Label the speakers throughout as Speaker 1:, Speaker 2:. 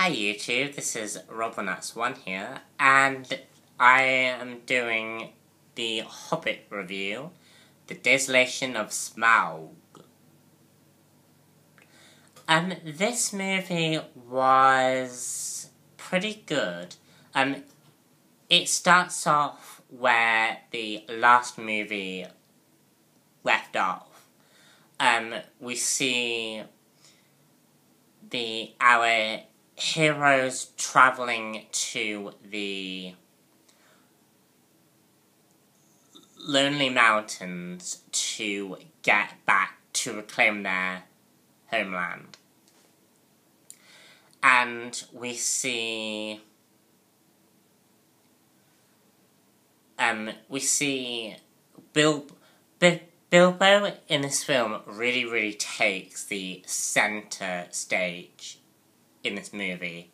Speaker 1: Hi YouTube, this is Roblinarts1 here, and I am doing the Hobbit review, The Desolation of Smaug. Um, this movie was pretty good. Um, it starts off where the last movie left off. Um, we see the our heroes traveling to the lonely mountains to get back to reclaim their homeland. And we see um we see Bil- Bil- Bilbo in this film really really takes the center stage in this movie.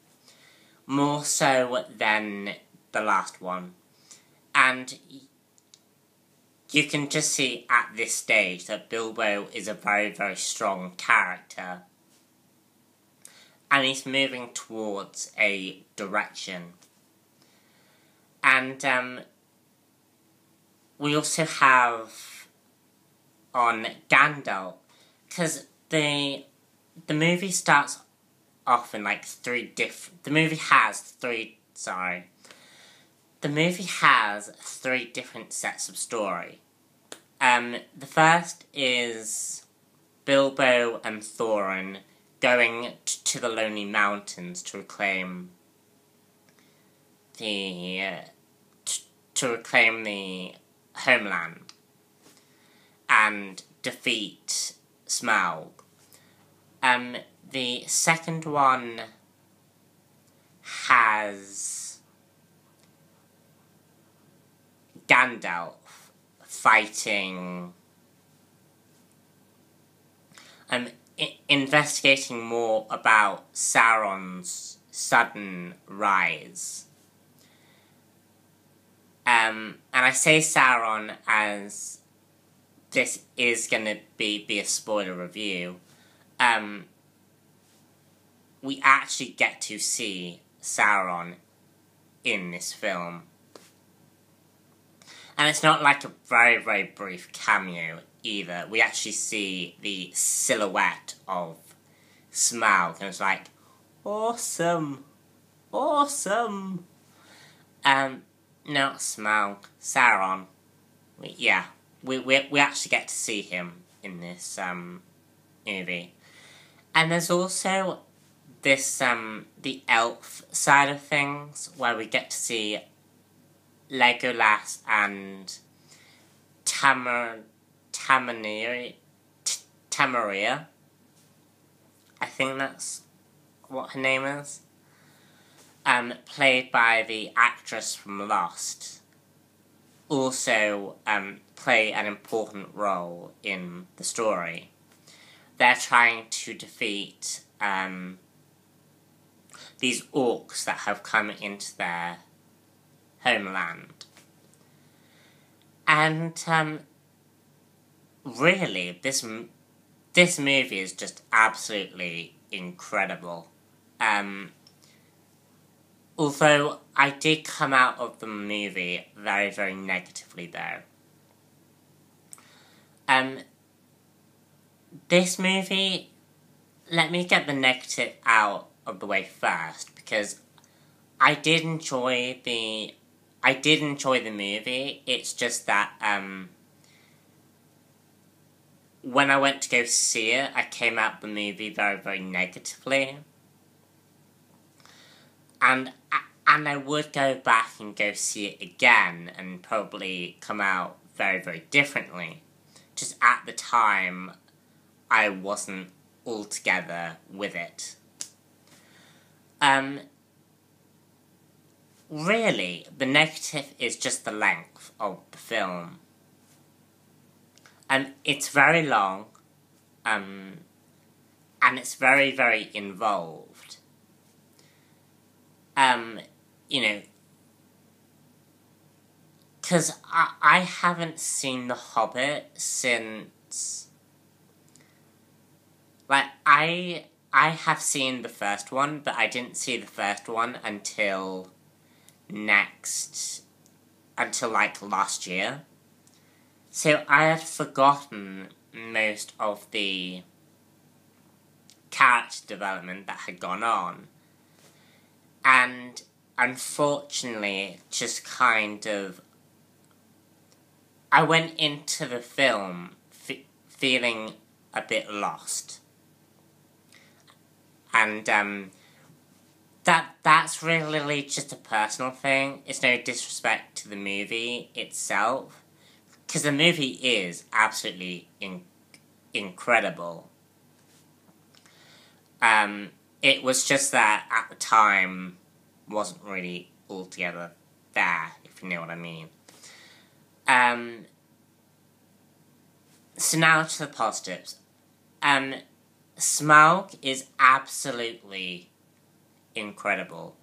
Speaker 1: More so than the last one. And you can just see at this stage that Bilbo is a very, very strong character. And he's moving towards a direction. And um, we also have on Gandalf, because the the movie starts often like three different. The movie has three. Sorry. The movie has three different sets of story. Um, the first is Bilbo and Thorin going t- to the Lonely Mountains to reclaim the uh, t- to reclaim the homeland and defeat Smaug. Um, the second one has Gandalf fighting um investigating more about Sauron's sudden rise. Um, and I say Sauron as this is gonna be be a spoiler review. Um, we actually get to see Sauron in this film. And it's not like a very, very brief cameo either. We actually see the silhouette of Smaug, and it's like, awesome, awesome. Um, not Smaug, Sauron. We, yeah, we, we, we actually get to see him in this um, movie. And there's also this um the elf side of things where we get to see Legolas and Tamar Tamaria Tamaria. I think that's what her name is. Um, played by the actress from Lost. Also, um, play an important role in the story. They're trying to defeat um, these orcs that have come into their homeland. And um, really, this this movie is just absolutely incredible. Um, although I did come out of the movie very, very negatively, though. Um, this movie, let me get the negative out of the way first because I did enjoy the I did enjoy the movie. It's just that um when I went to go see it, I came out the movie very very negatively. And and I would go back and go see it again and probably come out very very differently. Just at the time I wasn't altogether with it. Um, really, the negative is just the length of the film. And it's very long, um, and it's very, very involved. Um, you know, because I, I haven't seen The Hobbit since. Like, I I have seen the first one, but I didn't see the first one until next until like last year. So I had forgotten most of the character development that had gone on. And unfortunately, just kind of. I went into the film f- feeling a bit lost. And um, that that's really just a personal thing. It's no disrespect to the movie itself, because the movie is absolutely in- incredible. Um, it was just that at the time wasn't really altogether there, if you know what I mean. Um, so now to the positives. Um, Smaug is absolutely incredible.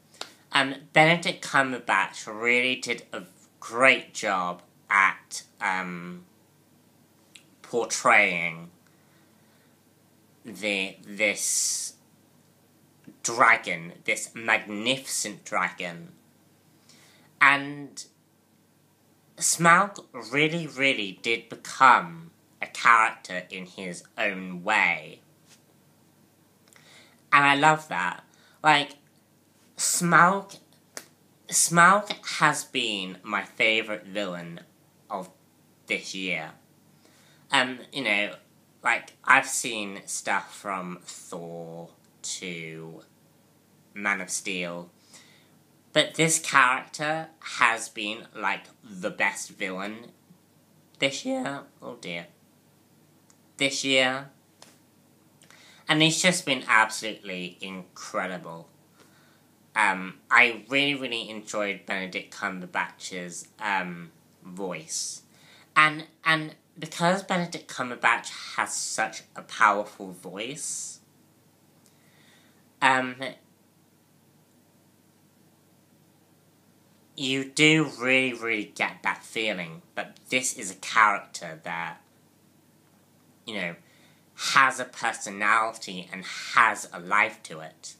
Speaker 1: Um, Benedict Cumberbatch really did a great job at um, portraying the this dragon, this magnificent dragon, and Smaug really, really did become a character in his own way. And I love that. Like, Smaug, Smaug has been my favourite villain of this year. Um, you know, like, I've seen stuff from Thor to Man of Steel, but this character has been, like, the best villain this year. Oh dear. This year. And it's just been absolutely incredible. Um, I really, really enjoyed Benedict Cumberbatch's um, voice, and and because Benedict Cumberbatch has such a powerful voice, um, you do really, really get that feeling. But this is a character that, you know, has a personality and has a life to it.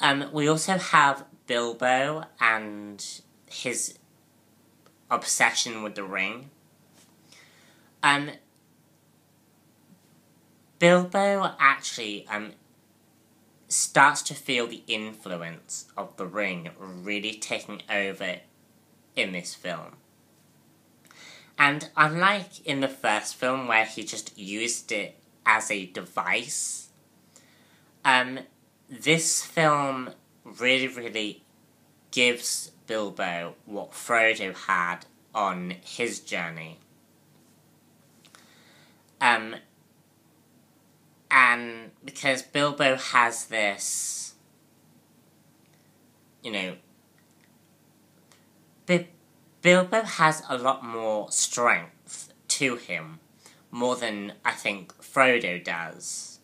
Speaker 1: Um, we also have Bilbo and his obsession with the ring. Um, Bilbo actually um, starts to feel the influence of the ring really taking over in this film. And unlike in the first film where he just used it as a device, um, this film really, really gives Bilbo what Frodo had on his journey. Um, and because Bilbo has this, you know, B- Bilbo has a lot more strength to him, more than I think Frodo does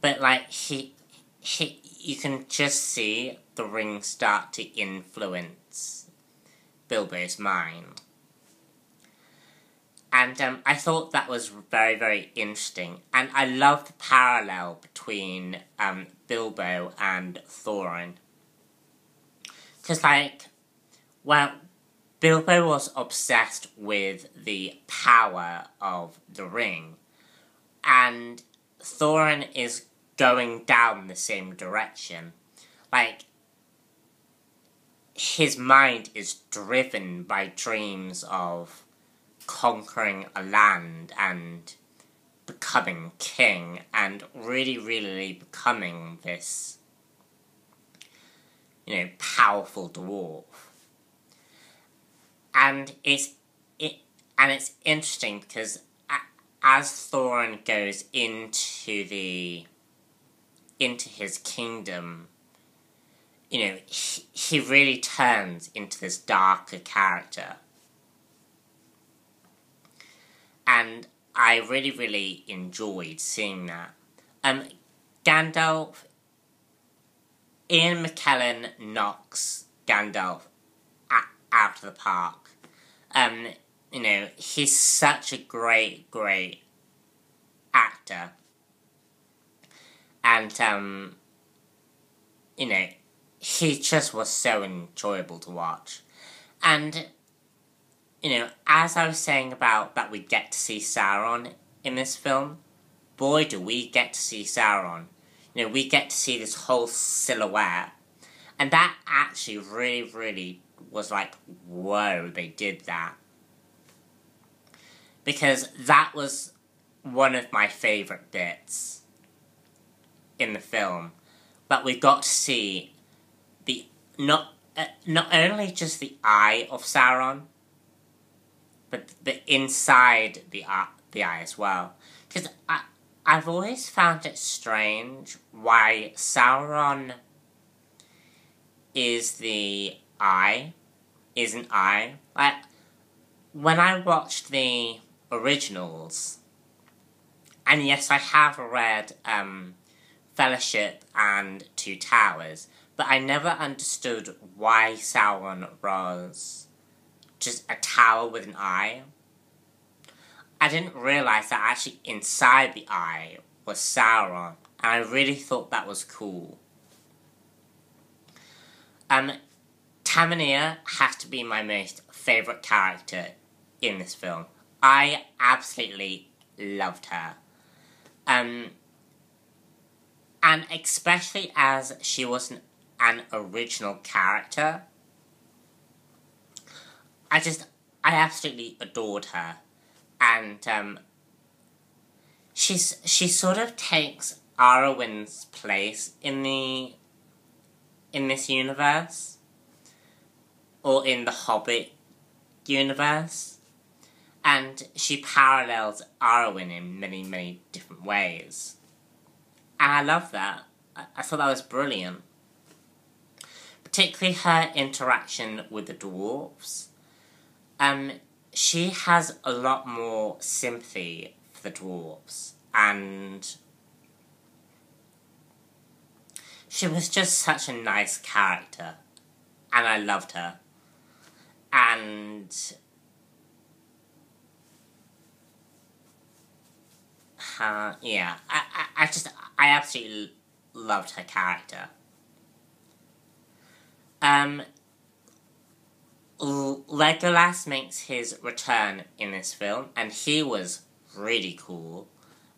Speaker 1: but like he he you can just see the ring start to influence Bilbo's mind. And um, I thought that was very, very interesting. And I love the parallel between um, Bilbo and Thorin. Because, like, well, Bilbo was obsessed with the power of the ring. And Thorin is going down the same direction. Like, his mind is driven by dreams of conquering a land and becoming king and really, really becoming this, you know, powerful dwarf. And it's it, and it's interesting because as Thorin goes into the into his kingdom, you know, he, he really turns into this darker character. And I really, really enjoyed seeing that. Um, Gandalf, Ian McKellen knocks Gandalf out of the park. Um, you know, he's such a great, great actor and um, you know, he just was so enjoyable to watch, and you know, as I was saying about that, we get to see Sauron in this film. Boy, do we get to see Sauron! You know, we get to see this whole silhouette, and that actually really, really was like, whoa, they did that because that was one of my favourite bits in the film. But we got to see the not uh, not only just the eye of Sauron, but the inside the eye, the eye as well. Because I I've always found it strange why Sauron is the eye, is an eye. Like when I watched the originals. And yes, I have read um, Fellowship and Two Towers, but I never understood why Sauron was just a tower with an eye. I didn't realize that actually inside the eye was Sauron, and I really thought that was cool. Um, has to be my most favourite character in this film. I absolutely loved her. Um, and especially as she was an, an original character, I just, I absolutely adored her. And, um, she's, she sort of takes Arwen's place in the, in this universe. Or in the Hobbit universe and she parallels Arwen in many, many different ways. And I love that. I, I thought that was brilliant. Particularly her interaction with the dwarves. Um, she has a lot more sympathy for the dwarves, and she was just such a nice character, and I loved her. And yeah, I, I, I just, I absolutely loved her character. Um, Legolas makes his return in this film, and he was really cool.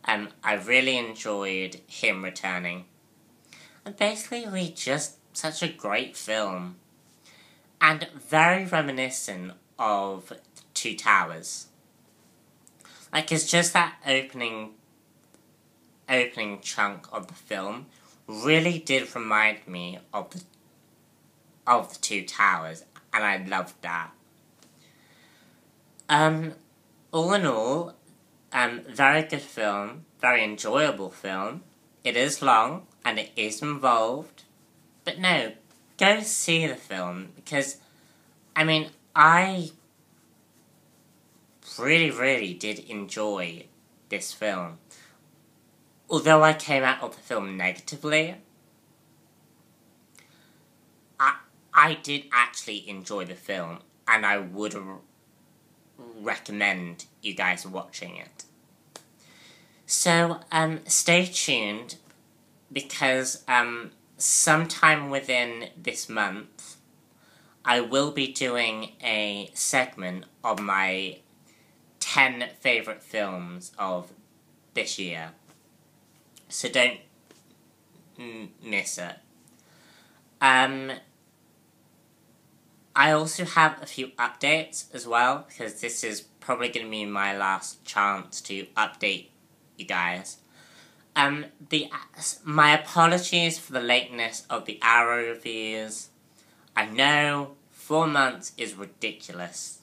Speaker 1: Um, I really enjoyed him returning. Basically, just such a great film, and very reminiscent of Two Towers. Like it's just that opening opening chunk of the film really did remind me of the of the two towers and I loved that. Um all in all, um very good film, very enjoyable film. It is long and it is involved. But no, go see the film because I mean I really really did enjoy this film although I came out of the film negatively, I, I did actually enjoy the film, and I would recommend you guys watching it. So, um, stay tuned, because, um, sometime within this month, I will be doing a segment of my 10 favourite films of this year so don't miss it. Um, I also have a few updates as well because this is probably going to be my last chance to update you guys. Um, the my apologies for the lateness of the Arrow reviews. I know four months is ridiculous,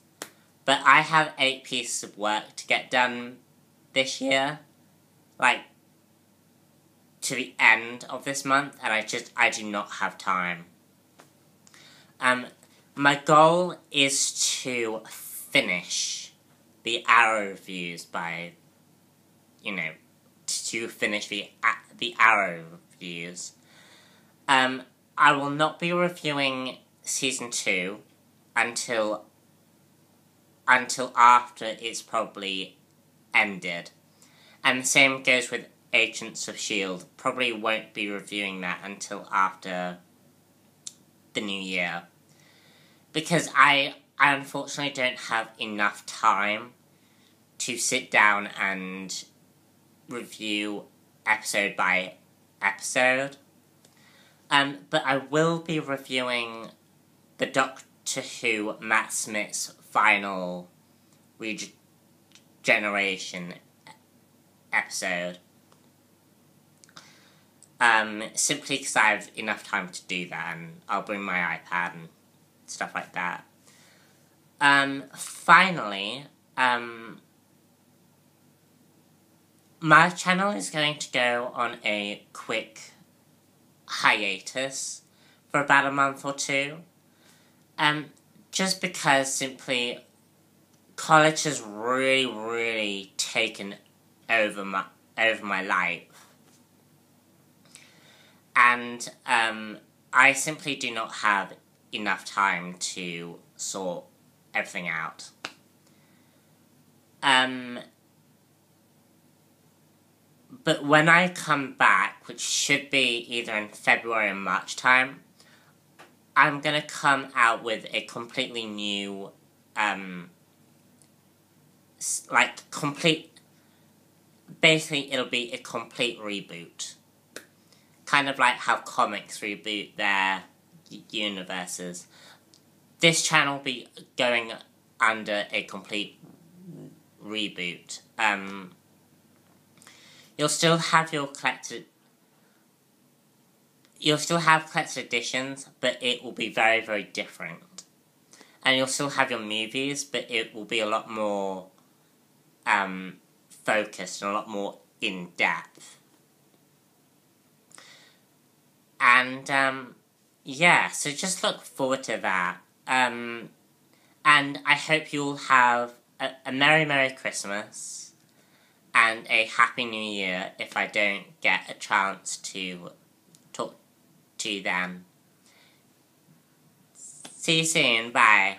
Speaker 1: but I have eight pieces of work to get done this year. Like to the end of this month, and I just I do not have time. Um, my goal is to finish the Arrow reviews by, you know, to finish the the Arrow reviews. Um, I will not be reviewing season two until until after it's probably ended, and the same goes with Agents of S.H.I.E.L.D. Probably won't be reviewing that until after the new year. Because I, I unfortunately don't have enough time to sit down and review episode by episode. Um, but I will be reviewing the Doctor Who Matt Smith's final regeneration episode. Um, simply because I have enough time to do that, and I'll bring my iPad and stuff like that. Um, finally, um, my channel is going to go on a quick hiatus for about a month or two. Um, just because simply college has really, really taken over my over my life. And um, I simply do not have enough time to sort everything out. Um, but when I come back, which should be either in February or March time, I'm gonna come out with a completely new, um, like complete. Basically, it'll be a complete reboot. Kind of like how comics reboot their universes. This channel will be going under a complete reboot. Um, You'll still have your collected. You'll still have collected editions, but it will be very, very different. And you'll still have your movies, but it will be a lot more um, focused and a lot more in depth. And um, yeah, so just look forward to that. Um, and I hope you'll have a, a Merry, Merry Christmas and a Happy New Year if I don't get a chance to talk to them. See you soon. Bye.